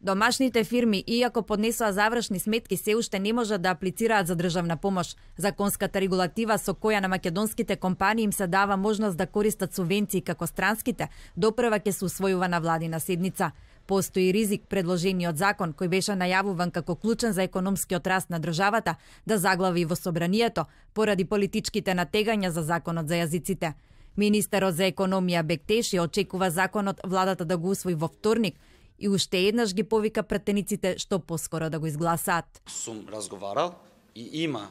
Домашните фирми, иако поднесоа завршни сметки, се уште не можат да аплицираат за државна помош. Законската регулатива со која на македонските компании им се дава можност да користат субвенции како странските, допрва ќе се усвојува на владина седница. Постои ризик предложениот закон, кој беше најавуван како клучен за економскиот раст на државата, да заглави во собранието, поради политичките натегања за законот за јазиците. Министерот за економија Бектеши очекува законот владата да го усвои во вторник, и уште еднаш ги повика претениците што поскоро да го изгласат. Сум разговарал и има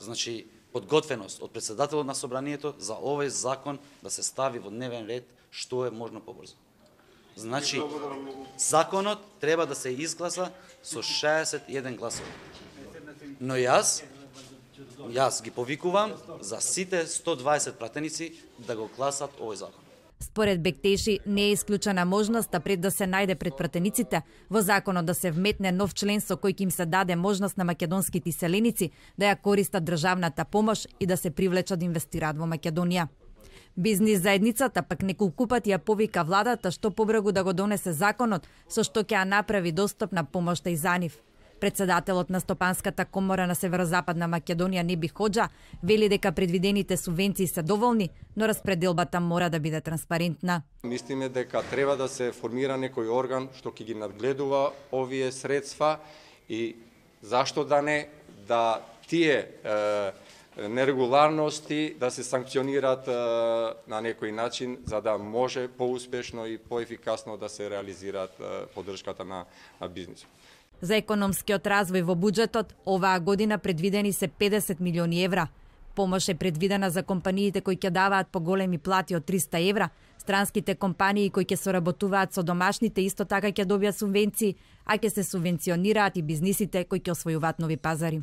значи подготвеност од председателот на собранието за овој закон да се стави во дневен ред што е можно побрзо. Значи, законот треба да се изгласа со 61 гласови. Но јас, јас ги повикувам за сите 120 пратеници да го гласат овој закон. Според Бектеши не е исклучена можноста пред да се најде пред пратениците во законот да се вметне нов член со кој им се даде можност на македонските селеници да ја користат државната помош и да се привлечат да инвестираат во Македонија. Бизнис заедницата пак неколку пати ја повика владата што побрегу да го донесе законот со што ќе ја направи достапна помошта и за нив. Председателот на Стопанската комора на Северозападна Македонија Неби Ходжа вели дека предвидените субвенции се доволни, но распределбата мора да биде транспарентна. Мислиме дека треба да се формира некој орган што ќе ги надгледува овие средства и зашто да не да тие е, нерегуларности да се санкционираат на некој начин за да може поуспешно и поефикасно да се реализираат подршката поддршката на, на бизнисот. За економскиот развој во буџетот, оваа година предвидени се 50 милиони евра. Помош е предвидена за компаниите кои ќе даваат поголеми плати од 300 евра, странските компании кои ќе соработуваат со домашните исто така ќе добијат субвенции, а ќе се субвенционираат и бизнисите кои ќе освојуваат нови пазари.